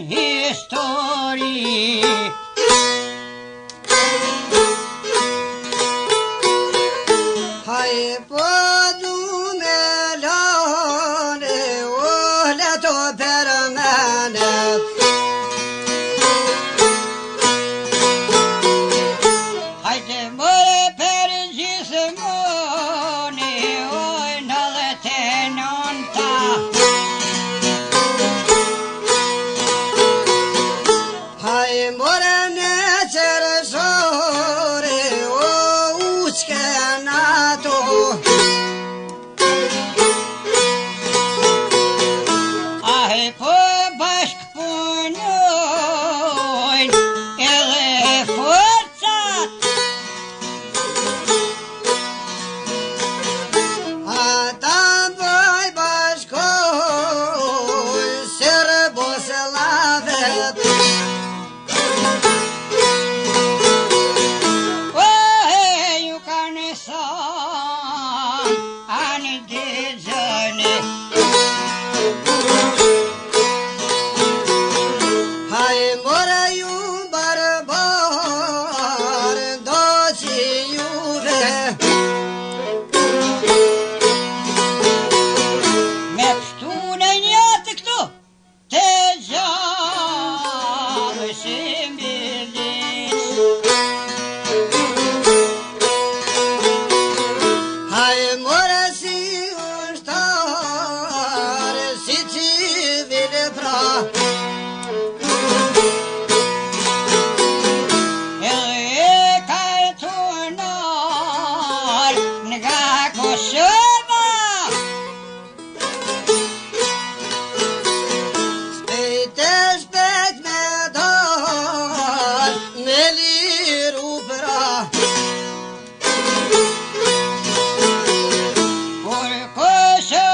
en together. Kesha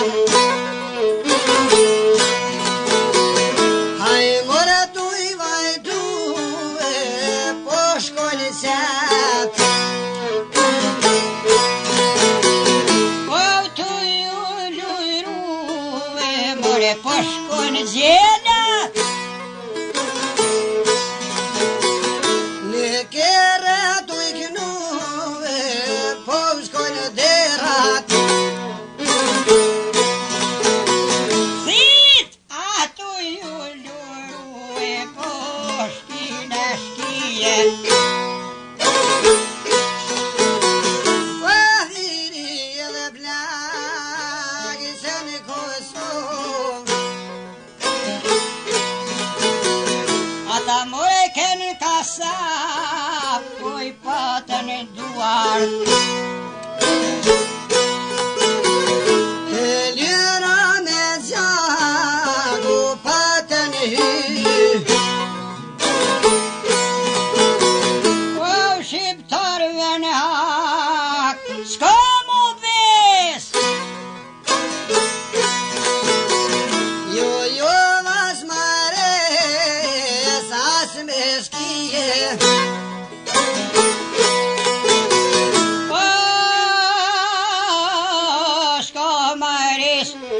A i mora tu i vajduve, po shkonësat Po tu i ulujruve, mora po shkonësat sa po i patën duart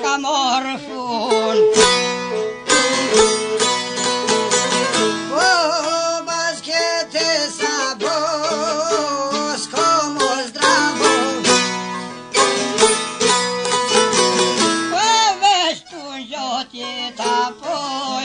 metamorfon Oh, mas sabos como el dragón Oh, tu yo te tapo y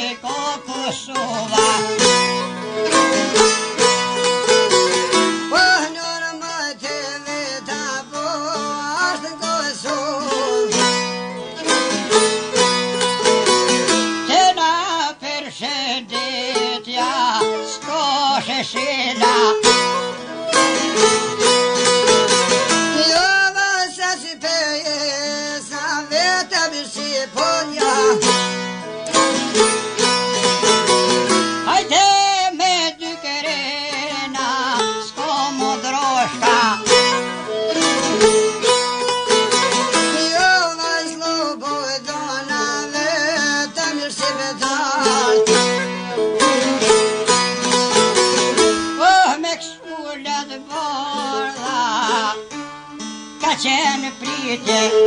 si e ponja Hajde me dy kerena Sko më droshka Jo në zlo bojdona Vetëm jë si vetat Oh, me kësullet bardha Ka qenë pritë Ka qenë pritë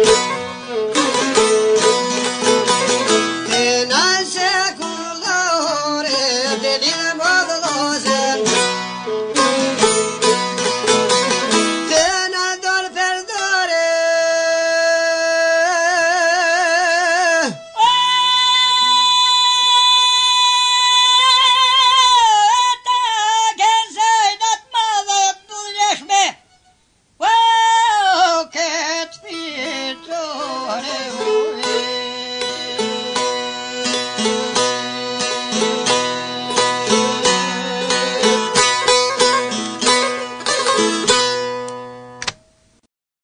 I'm Hare Hare